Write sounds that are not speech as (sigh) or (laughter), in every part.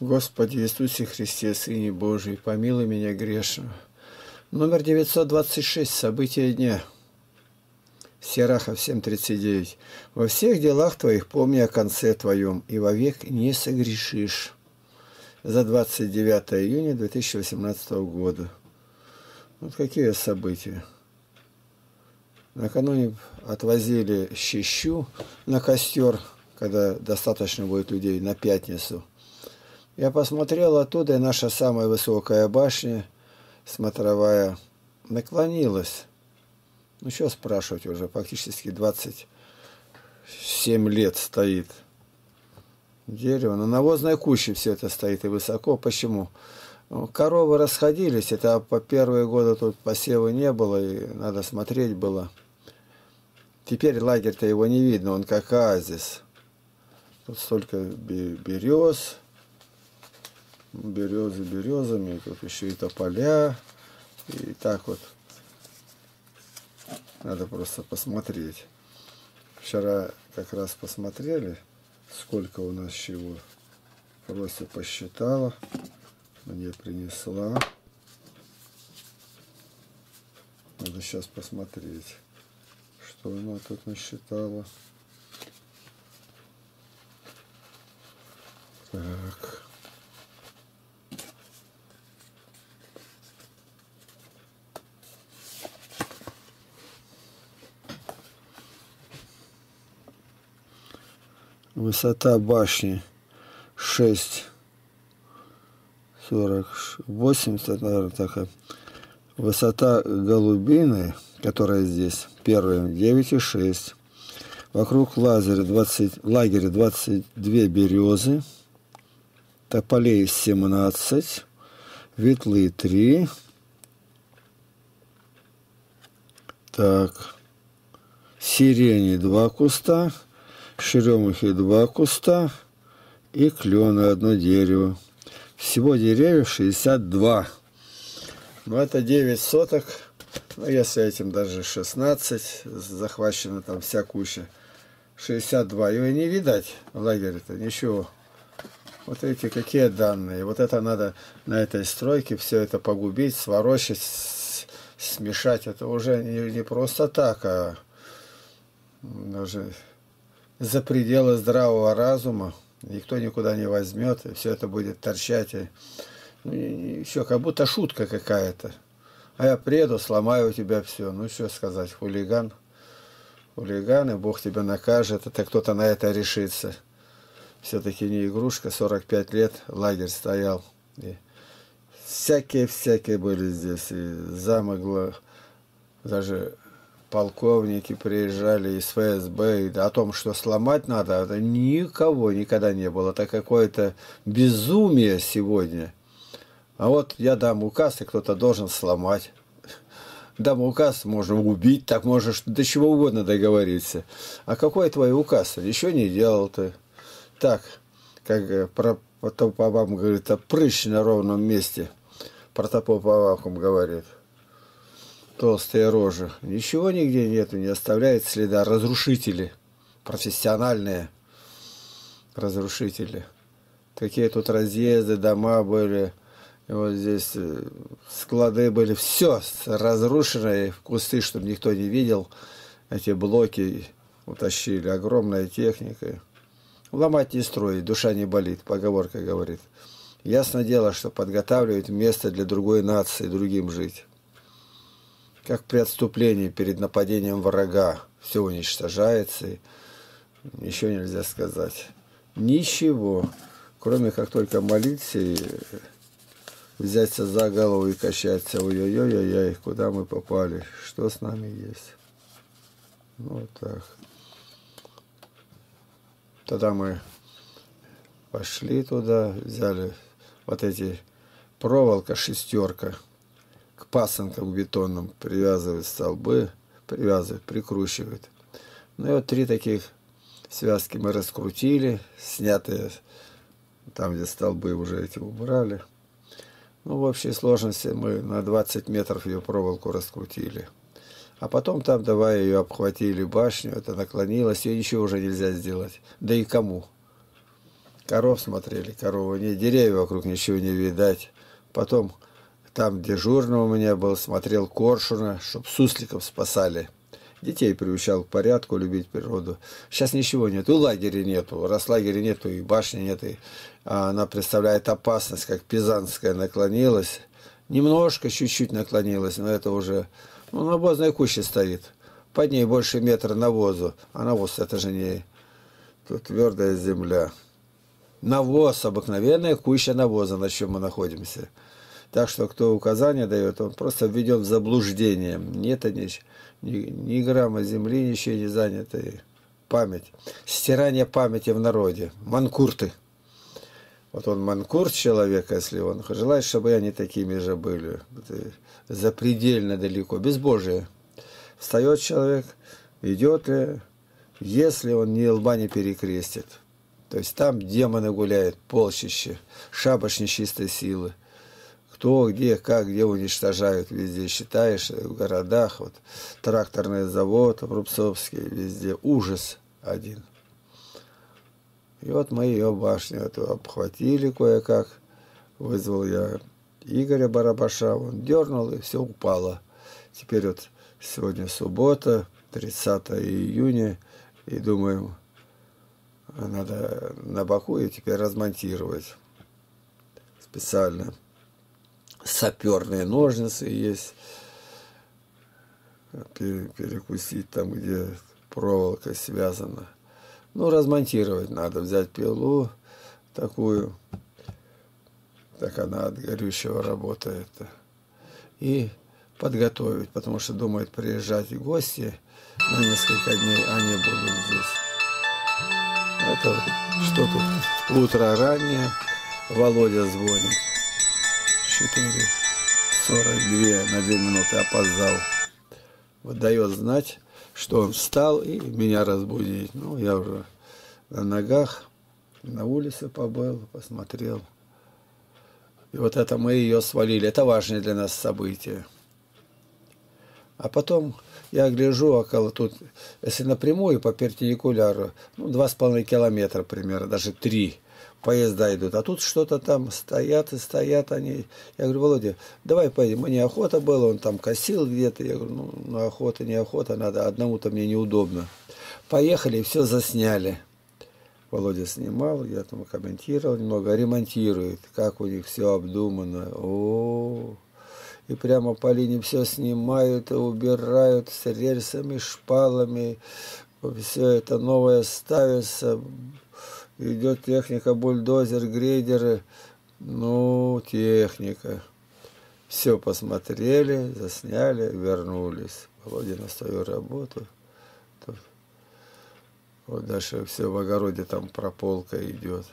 Господи Иисусе Христе, Сыне Божий, помилуй меня грешного. Номер 926. События дня. Серахов 7.39. «Во всех делах твоих помни о конце твоем, и вовек не согрешишь». За 29 июня 2018 года. Вот какие события. Накануне отвозили щищу на костер, когда достаточно будет людей, на пятницу – я посмотрел оттуда, и наша самая высокая башня, смотровая, наклонилась. Ну, что спрашивать уже, практически 27 лет стоит дерево. На навозной куче все это стоит и высоко. Почему? Ну, коровы расходились, это по первые годы тут посева не было, и надо смотреть было. Теперь лагерь-то его не видно, он как оазис. Тут столько берез, березы березами, тут еще и тополя. И так вот. Надо просто посмотреть. Вчера как раз посмотрели, сколько у нас чего. Просто посчитала, мне принесла. Надо сейчас посмотреть, что она тут насчитала. Так. Высота башни 6 40 80, наверное, такая. Высота голубины, которая здесь, первая, 9,6. Вокруг лазеря 20, лагеря 22 березы, тополей 17, ветлы 3. Так, сирени 2 куста, Шеремухи два куста и клена одно дерево. Всего деревьев 62. Ну, это 9 соток. Ну, если этим даже 16, захвачена там вся куча. 62. Его не видать в лагере-то, ничего. Вот эти какие данные. Вот это надо на этой стройке все это погубить, сворочить, смешать. Это уже не, не просто так, а даже за пределы здравого разума, никто никуда не возьмет, и все это будет торчать. И, ну, еще как будто шутка какая-то. А я приеду, сломаю у тебя все. Ну, что сказать, хулиган. Хулиган, и Бог тебя накажет, это кто-то на это решится. Все-таки не игрушка, 45 лет лагерь стоял. Всякие-всякие были здесь. И замыгло, даже полковники приезжали из ФСБ, и о том, что сломать надо, это никого никогда не было. Это какое-то безумие сегодня. А вот я дам указ, и кто-то должен сломать. Дам указ, можно убить, так можешь до чего угодно договориться. А какой твой указ? Еще не делал ты. Так, как про потом по говорит, а прыщ на ровном месте. Протопоп Авакум говорит толстые рожи. Ничего нигде нету, не оставляет следа. Разрушители, профессиональные разрушители. Какие тут разъезды, дома были. И вот здесь э, склады были. Все разрушено, и кусты, чтобы никто не видел. Эти блоки утащили. Огромная техника. Ломать не строить, душа не болит, поговорка говорит. Ясно дело, что подготавливают место для другой нации, другим жить как при отступлении перед нападением врага. Все уничтожается, и ничего нельзя сказать. Ничего, кроме как только молиться и взяться за голову и качаться. Ой-ой-ой-ой, куда мы попали, что с нами есть. Ну, вот так. Тогда мы пошли туда, взяли вот эти проволока, шестерка, к пасынкам бетонным привязывают столбы, привязывают, прикручивают. Ну и вот три таких связки мы раскрутили, снятые там, где столбы уже эти убрали. Ну, в общей сложности мы на 20 метров ее проволоку раскрутили. А потом там давай ее обхватили башню, это наклонилось, ее ничего уже нельзя сделать. Да и кому? Коров смотрели, коровы не, деревья вокруг ничего не видать. Потом там дежурный у меня был, смотрел коршуна, чтоб сусликов спасали. Детей приучал к порядку, любить природу. Сейчас ничего нет, и лагеря нету, раз лагеря нету, и башни нет, и а она представляет опасность, как Пизанская наклонилась. Немножко, чуть-чуть наклонилась, но это уже, ну, навозная куча стоит. Под ней больше метра навозу, а навоз это же не тут твердая земля. Навоз, обыкновенная куча навоза, на чем мы находимся. Так что кто указания дает, он просто введен в заблуждение. Нет ни, ни, грамма земли, ничего не занято. Память. Стирание памяти в народе. Манкурты. Вот он манкурт человека, если он желает, чтобы они такими же были. Запредельно далеко, безбожие. Встает человек, идет, э, если он ни лба не перекрестит. То есть там демоны гуляют, полчище, шабаш нечистой силы. Кто, где, как, где уничтожают, везде считаешь, в городах, вот тракторный завод, Рубцовский, везде ужас один. И вот мы ее башню эту обхватили кое-как. Вызвал я Игоря Барабаша, он дернул, и все упало. Теперь вот Сегодня суббота, 30 июня, и думаю, надо на боку ее теперь размонтировать специально. Саперные ножницы есть, перекусить там, где проволока связана. Ну, размонтировать надо, взять пилу такую, так она от горючего работает. И подготовить, потому что думают приезжать гости на несколько дней, они будут здесь. Это что тут? Утро раннее, Володя звонит. 4.42 на 2 минуты опоздал. Вот дает знать, что он встал и меня разбудить. Ну, я уже на ногах, на улице побыл, посмотрел. И вот это мы ее свалили. Это важное для нас событие. А потом я гляжу около тут, если напрямую по перпендикуляру, ну, два с половиной километра примерно, даже три поезда идут. А тут что-то там стоят и стоят они. Я говорю, Володя, давай поедем. Мне охота была, он там косил где-то. Я говорю, ну, ну охота, не охота, надо, одному-то мне неудобно. Поехали, все засняли. Володя снимал, я там комментировал немного, ремонтирует, как у них все обдумано. О, и прямо по линии все снимают и убирают с рельсами, шпалами. Все это новое ставится. Идет техника, бульдозер, грейдеры. Ну, техника. Все посмотрели, засняли, вернулись. Володя на свою работу. Вот дальше все в огороде там прополка идет.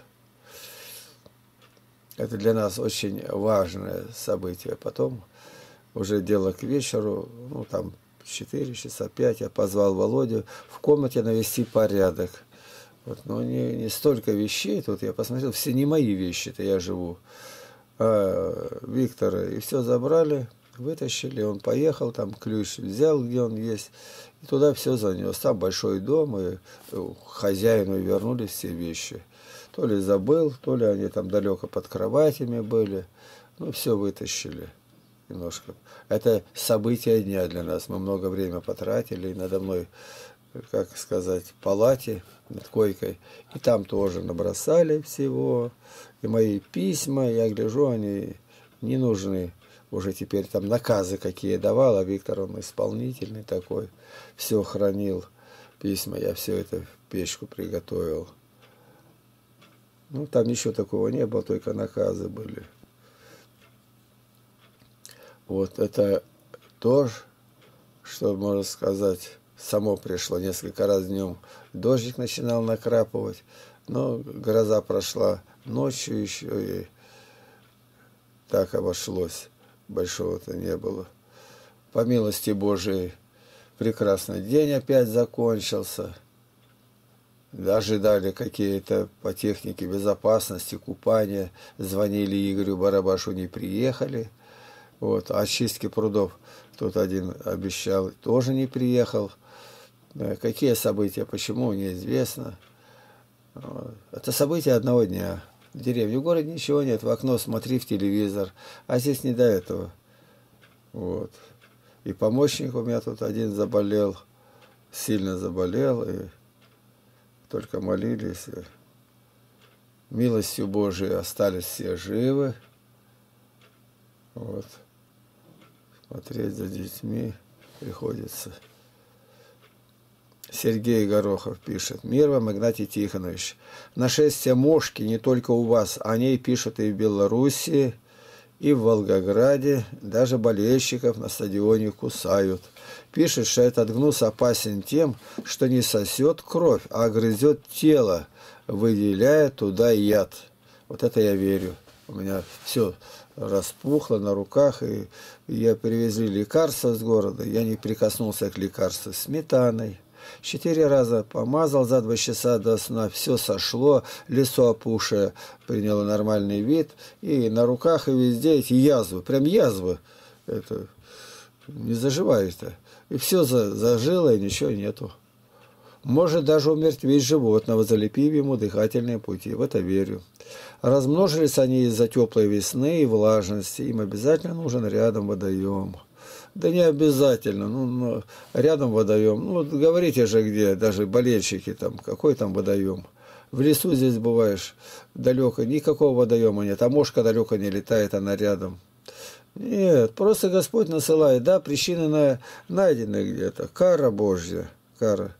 Это для нас очень важное событие. Потом уже дело к вечеру, ну там 4 часа 5, я позвал Володю в комнате навести порядок. Вот, но не, не столько вещей, тут я посмотрел, все не мои вещи-то я живу. А Виктора, и все забрали, вытащили, он поехал, там ключ взял, где он есть, и туда все занес. Там большой дом, и хозяину вернули все вещи. То ли забыл, то ли они там далеко под кроватями были, ну, все вытащили немножко. Это событие дня для нас. Мы много времени потратили, и надо мной, как сказать, палате над койкой. И там тоже набросали всего. И мои письма, я гляжу, они не нужны. Уже теперь там наказы какие давал, а Виктор, он исполнительный такой. Все хранил, письма, я все это в печку приготовил. Ну, там ничего такого не было, только наказы были. Вот это то, что, можно сказать, само пришло. Несколько раз днем дождик начинал накрапывать, но гроза прошла ночью еще, и так обошлось. Большого-то не было. По милости Божией, прекрасный день опять закончился. Ожидали какие-то по технике безопасности, купания. Звонили Игорю Барабашу, не приехали – вот, очистки прудов тут один обещал, тоже не приехал. Какие события, почему, неизвестно. Это событие одного дня. В деревне, в городе ничего нет, в окно смотри в телевизор. А здесь не до этого. Вот. И помощник у меня тут один заболел, сильно заболел, и только молились. И милостью Божией остались все живы. Вот. Смотреть за детьми приходится. Сергей Горохов пишет. Мир вам, Игнатий Тихонович. Нашествие мошки не только у вас, о ней пишут и в Белоруссии, и в Волгограде. Даже болельщиков на стадионе кусают. Пишет, что этот гнус опасен тем, что не сосет кровь, а грызет тело, выделяя туда яд. Вот это я верю. У меня все распухло на руках, и я привезли лекарства с города. Я не прикоснулся к лекарству сметаной Четыре раза помазал за два часа до сна, все сошло, лицо опушее приняло нормальный вид, и на руках и везде эти язвы, прям язвы, это не заживает-то. И все зажило, и ничего нету. Может даже умертвить животного, залепив ему дыхательные пути. В это верю. Размножились они из-за теплой весны и влажности. Им обязательно нужен рядом водоем. Да не обязательно. Ну, ну, рядом водоем. Ну, вот говорите же где, даже болельщики там, какой там водоем. В лесу здесь бываешь далеко, никакого водоема нет. А мошка далеко не летает, она рядом. Нет, просто Господь насылает. Да, причины на, найдены где-то. Кара Божья. Кара.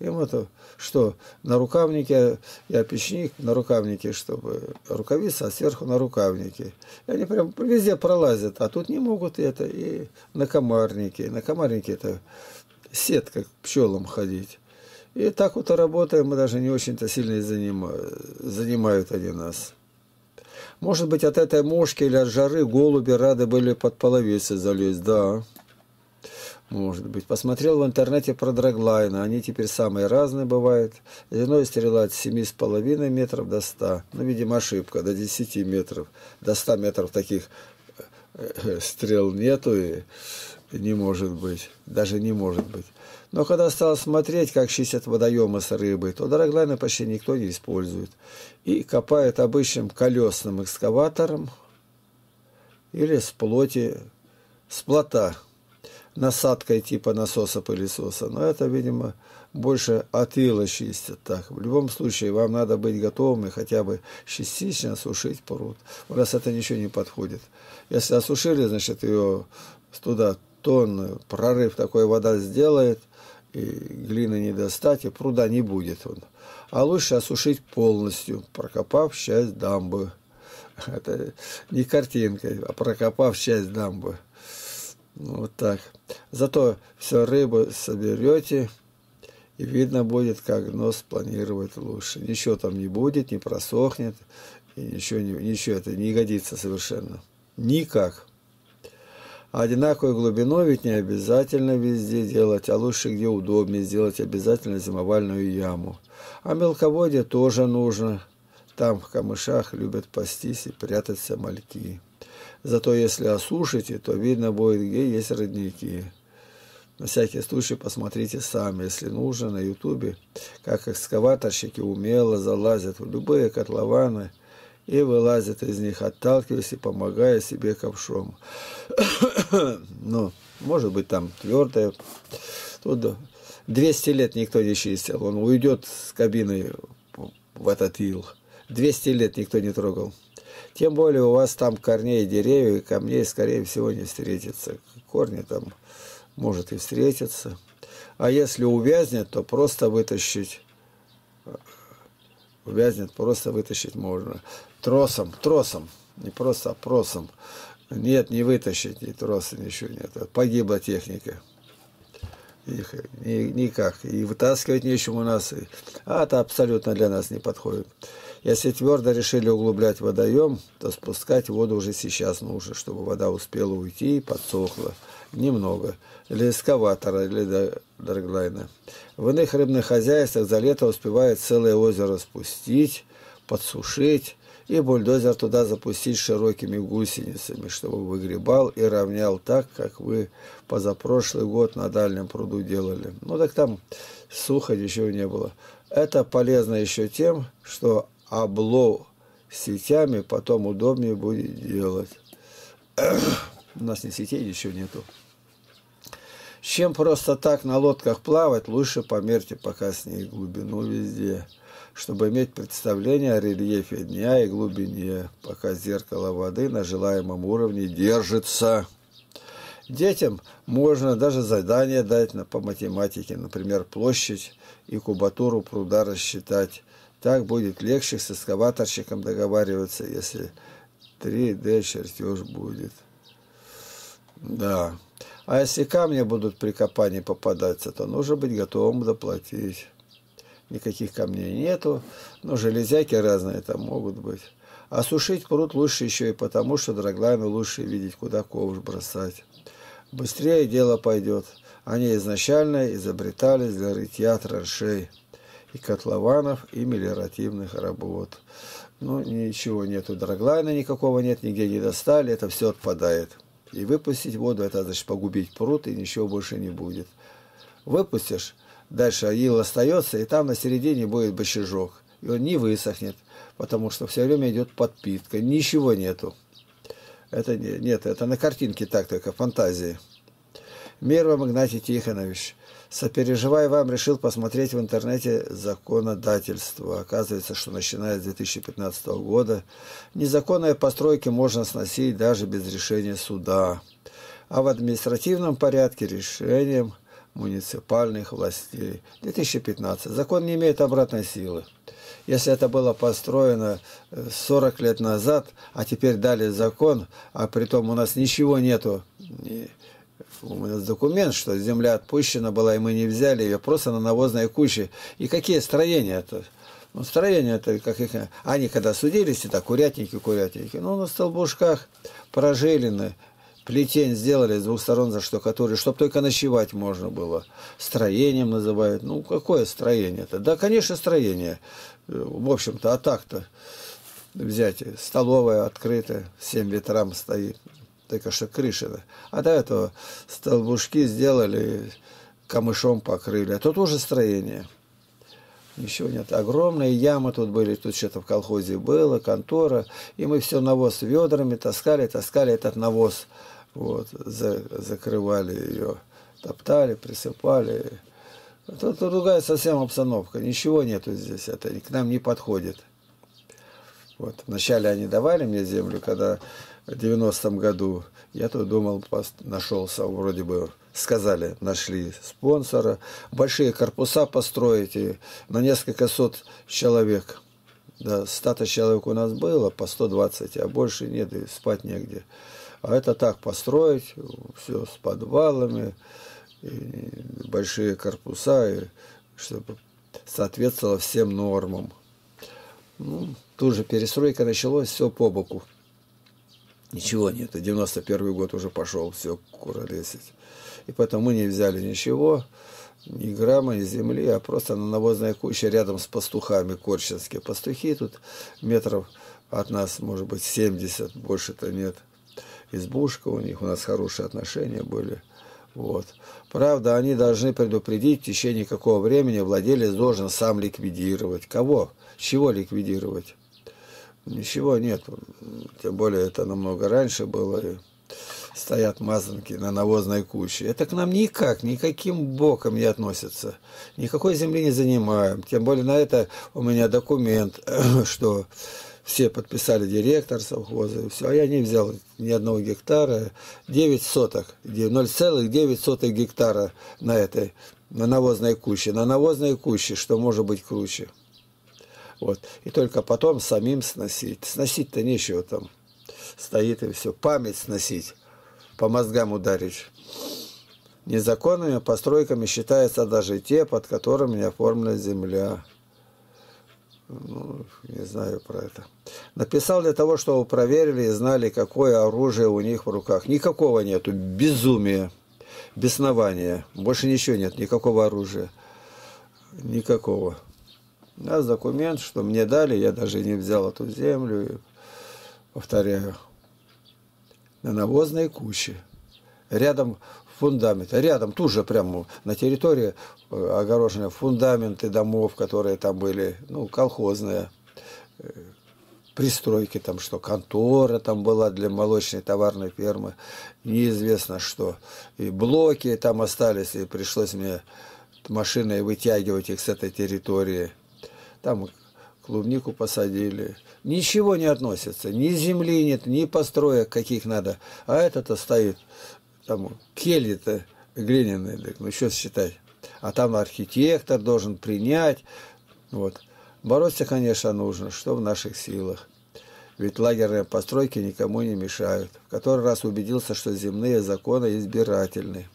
Им это что? На рукавнике, я печник, на рукавнике, чтобы рукавица, а сверху на рукавнике. И они прям везде пролазят, а тут не могут это. И на комарнике. На комарнике это сетка к пчелам ходить. И так вот работаем, мы даже не очень-то сильно занимают, занимают они нас. Может быть, от этой мошки или от жары голуби рады были под половицы залезть, да. Может быть. Посмотрел в интернете про драглайна. Они теперь самые разные бывают. Длиной стрела от 7,5 метров до 100. Ну, видимо, ошибка. До 10 метров. До 100 метров таких э, э, стрел нету и не может быть. Даже не может быть. Но когда стал смотреть, как чистят водоемы с рыбой, то драглайна почти никто не использует. И копают обычным колесным экскаватором или с плоти, с плота насадкой типа насоса-пылесоса. Но это, видимо, больше от ила чистят так. В любом случае, вам надо быть готовыми хотя бы частично осушить пруд. У нас это ничего не подходит. Если осушили, значит, ее туда тонны, прорыв такой вода сделает, и глины не достать, и пруда не будет. А лучше осушить полностью, прокопав часть дамбы. (laughs) Это не картинка, а прокопав часть дамбы. Вот так. Зато все рыбу соберете, и видно будет, как нос планировать лучше. Ничего там не будет, не просохнет, и ничего, не, ничего это не годится совершенно. Никак. одинаковую глубину ведь не обязательно везде делать, а лучше где удобнее сделать обязательно зимовальную яму. А мелководье тоже нужно. Там в камышах любят пастись и прятаться мальки. Зато если осушите, то видно будет, где есть родники. На всякий случай посмотрите сами, если нужно, на ютубе, как экскаваторщики умело залазят в любые котлованы и вылазят из них, отталкиваясь и помогая себе ковшом. (coughs) ну, может быть, там твердое. Тут 200 лет никто не чистил. Он уйдет с кабины в этот ил. 200 лет никто не трогал. Тем более у вас там корней деревьев и камней, скорее всего, не встретится. Корни там, может, и встретятся. А если увязнет, то просто вытащить. Увязнет, просто вытащить можно. Тросом, тросом. Не просто, а просом. Нет, не вытащить, ни троса, ничего нет. Погибла техника. Их, ни, никак. И вытаскивать нечему у нас. А это абсолютно для нас не подходит. Если твердо решили углублять водоем, то спускать воду уже сейчас нужно, чтобы вода успела уйти и подсохла. Немного. Для эскаватора, или драглайна. В иных рыбных хозяйствах за лето успевает целое озеро спустить, подсушить, и бульдозер туда запустить широкими гусеницами, чтобы выгребал и равнял так, как вы позапрошлый год на дальнем пруду делали. Ну так там сухо ничего не было. Это полезно еще тем, что облов сетями потом удобнее будет делать. У нас ни сетей еще нету. Чем просто так на лодках плавать, лучше померьте пока с ней глубину везде, чтобы иметь представление о рельефе дня и глубине, пока зеркало воды на желаемом уровне держится. Детям можно даже задание дать по математике, например, площадь и кубатуру пруда рассчитать. Так будет легче с эскаваторщиком договариваться, если 3D чертеж будет. Да. А если камни будут при копании попадаться, то нужно быть готовым доплатить. Никаких камней нету, но железяки разные там могут быть. А сушить пруд лучше еще и потому, что драглами лучше видеть, куда ковш бросать. Быстрее дело пойдет. Они изначально изобретались для рытья траншей и котлованов, и мелиоративных работ. Ну, ничего нету, драглайна никакого нет, нигде не достали, это все отпадает. И выпустить воду, это значит погубить пруд, и ничего больше не будет. Выпустишь, дальше ил остается, и там на середине будет бочажок. И он не высохнет, потому что все время идет подпитка, ничего нету. Это нет, это на картинке так только, фантазии. Мир вам, Игнатий Тихонович. Сопереживая вам, решил посмотреть в интернете законодательство. Оказывается, что начиная с 2015 года незаконные постройки можно сносить даже без решения суда, а в административном порядке решением муниципальных властей. 2015. Закон не имеет обратной силы. Если это было построено 40 лет назад, а теперь дали закон, а при том у нас ничего нету, у нас документ, что земля отпущена была, и мы не взяли ее просто на навозной куче. И какие строения это? Ну, строения это как их... Они когда судились, это курятники, курятники. Ну, на столбушках прожилины, плетень сделали с двух сторон за штукатуры, чтобы только ночевать можно было. Строением называют. Ну, какое строение это? Да, конечно, строение. В общем-то, а так-то взять столовая открытая, всем ветрам стоит только что крыша. А до этого столбушки сделали, камышом покрыли. А тут уже строение. Ничего нет. Огромные ямы тут были, тут что-то в колхозе было, контора. И мы все навоз ведрами таскали, таскали этот навоз. Вот, за, закрывали ее, топтали, присыпали. Тут другая совсем обстановка. Ничего нету здесь. Это к нам не подходит. Вот. Вначале они давали мне землю, когда 90-м году. Я тут думал, нашелся, вроде бы сказали, нашли спонсора. Большие корпуса построить и на несколько сот человек. Да, стата человек у нас было, по 120, а больше нет, и спать негде. А это так построить, все с подвалами, и большие корпуса, и чтобы соответствовало всем нормам. Ну, тут же перестройка началась, все по боку. Ничего нет. 91 год уже пошел, все куролесить. И поэтому мы не взяли ничего, ни грамма, ни земли, а просто на навозной куче рядом с пастухами корчинские. Пастухи тут метров от нас, может быть, 70, больше-то нет. Избушка у них, у нас хорошие отношения были. Вот. Правда, они должны предупредить в течение какого времени владелец должен сам ликвидировать. Кого? Чего ликвидировать? Ничего нет. Тем более это намного раньше было. И стоят мазанки на навозной куче. Это к нам никак, никаким боком не относится. Никакой земли не занимаем. Тем более на это у меня документ, (clears throat) что все подписали директор совхоза, и все. А я не взял ни одного гектара. 9 соток, 0,9 гектара на этой, на навозной куче. На навозной куче, что может быть круче. Вот. И только потом самим сносить. Сносить-то нечего там. Стоит и все. Память сносить. По мозгам ударить. Незаконными постройками считаются даже те, под которыми не оформлена земля. Ну, не знаю про это. Написал для того, чтобы проверили и знали, какое оружие у них в руках. Никакого нету. Безумие. Беснование. Больше ничего нет. Никакого оружия. Никакого. У нас документ, что мне дали, я даже не взял эту землю. И, повторяю, на навозной куче. Рядом фундамент. Рядом, тут же прямо на территории э, огорожены фундаменты домов, которые там были, ну, колхозные э, пристройки, там что, контора там была для молочной товарной фермы, неизвестно что. И блоки там остались, и пришлось мне машиной вытягивать их с этой территории. Там клубнику посадили. Ничего не относится, ни земли нет, ни построек каких надо. А это-то стоит, там кельи-то глиняные, ну что считать. А там архитектор должен принять. Вот. Бороться, конечно, нужно, что в наших силах. Ведь лагерные постройки никому не мешают. В который раз убедился, что земные законы избирательны.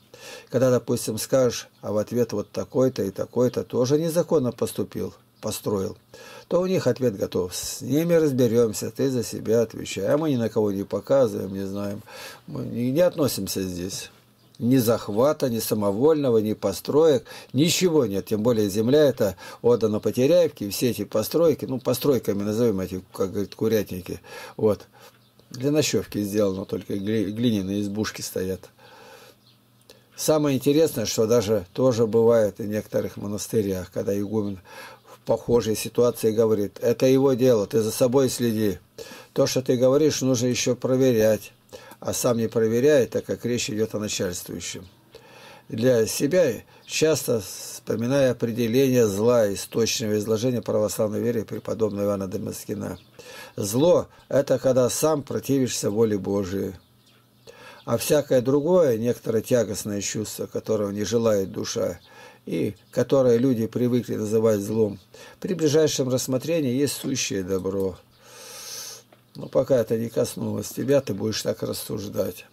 Когда, допустим, скажешь, а в ответ вот такой-то и такой-то тоже незаконно поступил, построил, то у них ответ готов. С ними разберемся, ты за себя отвечай. А мы ни на кого не показываем, не знаем. Мы не, относимся здесь ни захвата, ни самовольного, ни построек, ничего нет. Тем более земля это отдана Потеряевке, все эти постройки, ну, постройками назовем эти, как говорят, курятники, вот, для ночевки сделано, только глиняные избушки стоят. Самое интересное, что даже тоже бывает в некоторых монастырях, когда игумен похожей ситуации говорит, это его дело, ты за собой следи. То, что ты говоришь, нужно еще проверять а сам не проверяет, так как речь идет о начальствующем. Для себя часто вспоминая определение зла из точного изложения православной веры преподобного Ивана Дамаскина. Зло – это когда сам противишься воле Божией. А всякое другое, некоторое тягостное чувство, которого не желает душа, и которое люди привыкли называть злом, при ближайшем рассмотрении есть сущее добро – но пока это не коснулось тебя, ты будешь так рассуждать.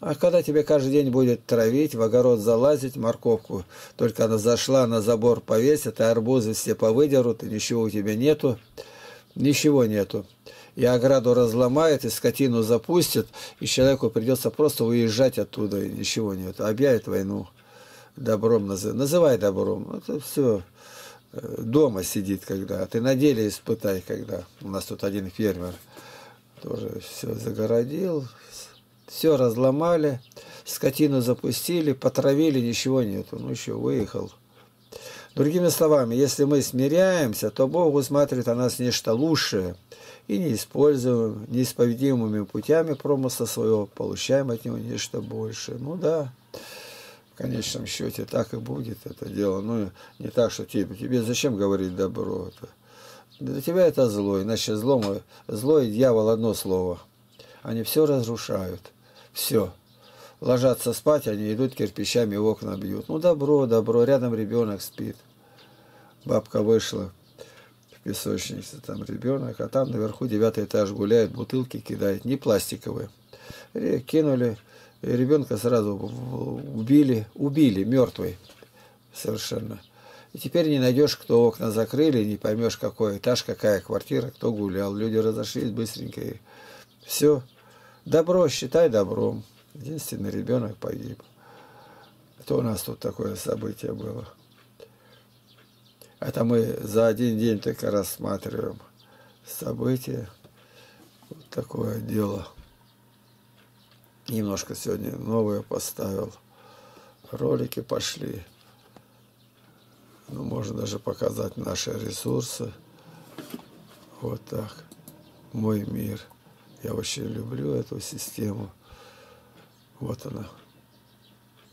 А когда тебе каждый день будет травить, в огород залазить, морковку, только она зашла, на забор повесят, и арбузы все повыдерут, и ничего у тебя нету, ничего нету. И ограду разломает, и скотину запустят, и человеку придется просто уезжать оттуда, и ничего нет. Объявит войну добром, называй добром. Это все дома сидит когда, а ты на деле испытай, когда. У нас тут один фермер тоже все загородил, все разломали, скотину запустили, потравили, ничего нету. Ну еще выехал. Другими словами, если мы смиряемся, то Бог усматривает на нас нечто лучшее и не используем неисповедимыми путями промысла своего, получаем от него нечто большее. Ну да, конечном счете так и будет это дело. Ну, не так, что тебе, тебе зачем говорить добро? Это? Для тебя это зло, иначе зло, зло и дьявол одно слово. Они все разрушают. Все. Ложатся спать, они идут кирпичами в окна бьют. Ну, добро, добро, рядом ребенок спит. Бабка вышла в песочнице, там ребенок, а там наверху девятый этаж гуляет, бутылки кидает, не пластиковые. И кинули ребенка сразу убили, убили, мертвый совершенно. И теперь не найдешь, кто окна закрыли, не поймешь, какой этаж, какая квартира, кто гулял. Люди разошлись быстренько. И все. Добро считай добром. Единственный ребенок погиб. Это у нас тут такое событие было. Это мы за один день только рассматриваем события. Вот такое дело немножко сегодня новые поставил. Ролики пошли. Ну, можно даже показать наши ресурсы. Вот так. Мой мир. Я очень люблю эту систему. Вот она.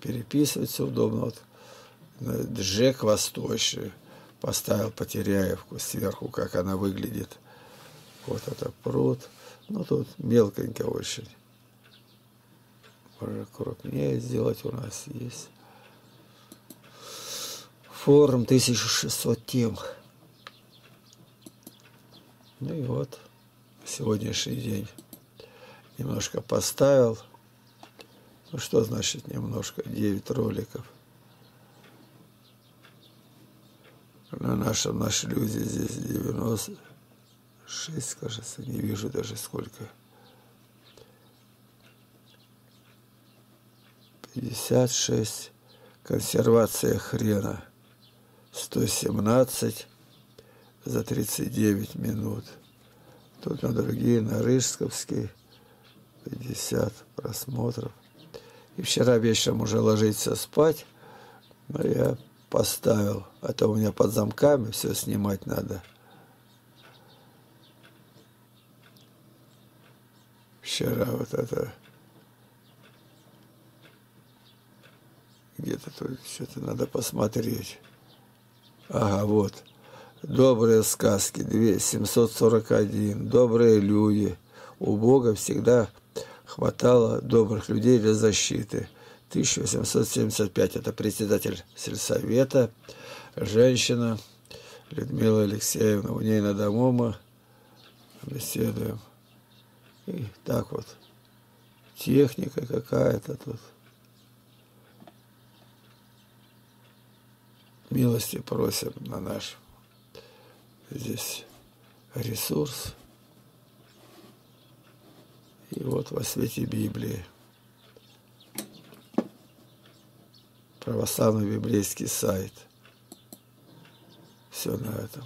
Переписывать удобно. Вот Джек Восточный поставил Потеряевку сверху, как она выглядит. Вот это пруд. Ну, тут мелконько очень крупнее сделать у нас есть. Форум 1600 тем. Ну и вот, сегодняшний день немножко поставил. Ну что значит немножко? 9 роликов. На нашем, наши люди здесь 96, кажется, не вижу даже сколько. 56, консервация хрена, 117 за 39 минут. Тут на другие, на Рыжсковский, 50 просмотров. И вчера вечером уже ложиться спать, но я поставил, а то у меня под замками все снимать надо. Вчера вот это где-то тут что-то надо посмотреть. Ага, вот. Добрые сказки, 741. Добрые люди. У Бога всегда хватало добрых людей для защиты. 1875. Это председатель сельсовета, женщина Людмила Алексеевна. У ней на дому мы беседуем. И так вот. Техника какая-то тут. Милости просим на наш здесь ресурс. И вот во свете Библии. Православный библейский сайт. Все на этом.